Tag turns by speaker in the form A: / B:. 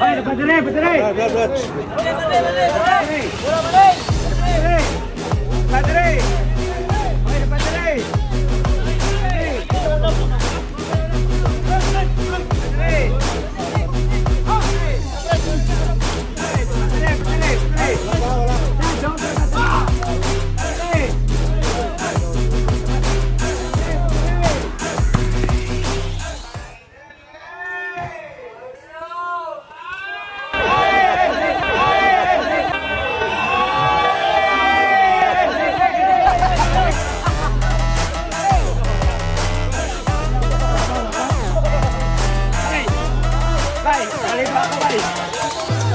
A: Hai, depan diri, depan diri.
B: Berat, 拜，
A: 阿里巴巴拜。